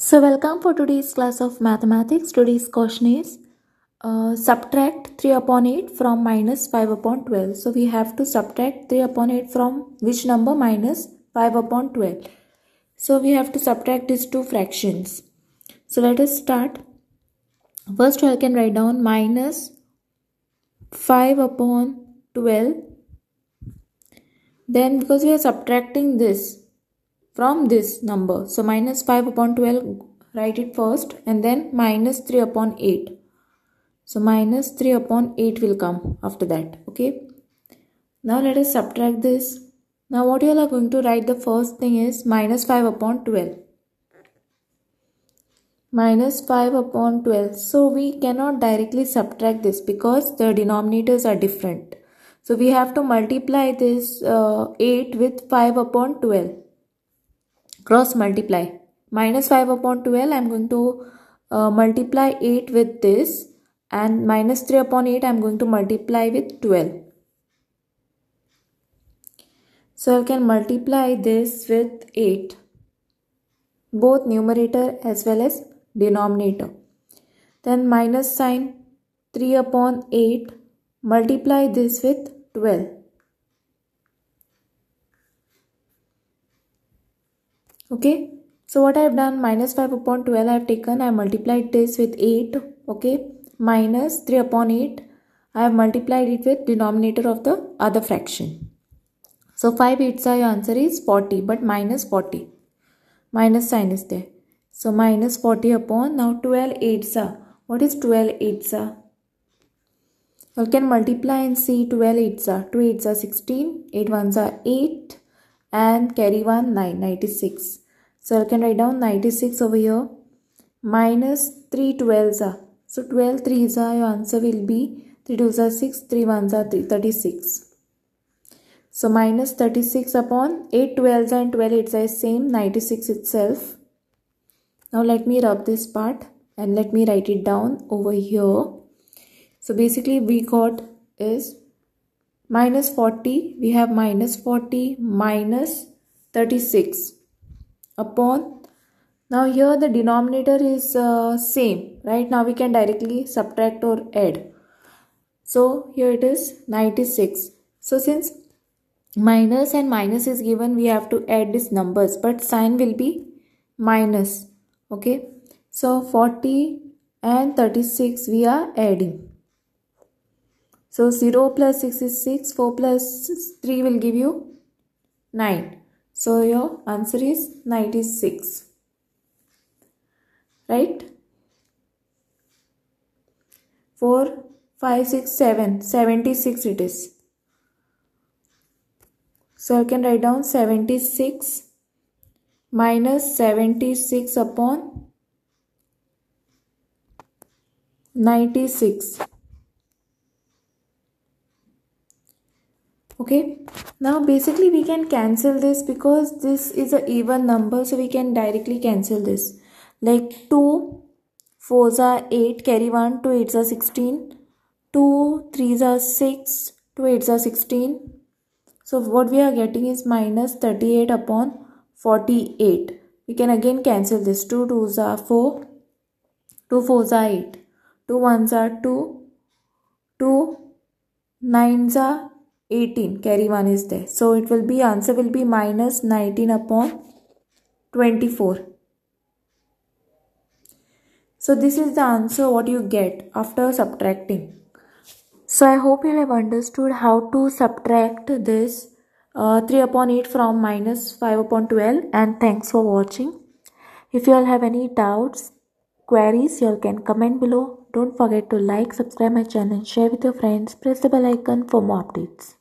So welcome for today's class of mathematics. Today's question is uh, subtract 3 upon 8 from minus 5 upon 12. So we have to subtract 3 upon 8 from which number minus 5 upon 12. So we have to subtract these two fractions. So let us start. First I can write down minus 5 upon 12. Then because we are subtracting this from this number. So minus 5 upon 12 write it first and then minus 3 upon 8. So minus 3 upon 8 will come after that. Okay. Now let us subtract this. Now what you all are going to write the first thing is minus 5 upon 12. Minus 5 upon 12. So we cannot directly subtract this because the denominators are different. So we have to multiply this uh, 8 with 5 upon 12 cross multiply. Minus 5 upon 12 I'm going to uh, multiply 8 with this. And minus 3 upon 8 I'm going to multiply with 12 so I can multiply this with 8 both numerator as well as denominator. Then minus sign 3 upon 8 multiply this with 12 okay? So what i have done minus 5 upon 12 i have taken i multiplied this with 8 okay? Minus 3 upon 8 i have multiplied it with denominator of the other fraction. So 5 8 your answer is 40 but minus 40 minus sign is there. So minus 40 upon now 12 8 what is 12 8 you can multiply and see 12 8 2 8 16 8 1s are 8 and carry 1 9 96 so I can write down 96 over here. Minus 3 12s are. So 12 3s are your answer will be 3 2s are 6 3 1s are 3 36 so minus 36 upon 8 12s and 12 8s are same 96 itself. Now let me rub this part and let me write it down over here. So basically we got is minus 40 we have minus 40 minus 36 upon now here the denominator is uh, same right? Now we can directly subtract or add. So here it is 96 so since minus and minus is given we have to add these numbers but sign will be minus okay? So 40 and 36 we are adding so 0 plus 6 is 6, 4 plus 3 will give you 9. So your answer is 96. Right? 4, 5, 6, 7. 76 it is. So I can write down 76 minus 76 upon 96. Okay. Now basically we can cancel this because this is a even number so we can directly cancel this. Like 2 4s are 8 carry 1 2 8s are 16 2 3s are 6 2 8s are 16 so what we are getting is minus 38 upon 48 we can again cancel this. 2 2s are 4 2 4s are 8 2 1s are 2 2 9s are 18 carry 1 is there. So it will be answer will be minus 19 upon 24 so this is the answer what you get after subtracting. So i hope you have understood how to subtract this uh, 3 upon 8 from minus 5 upon 12 and thanks for watching. If you all have any doubts queries you all can comment below. Don't forget to like subscribe my channel share with your friends. Press the bell icon for more updates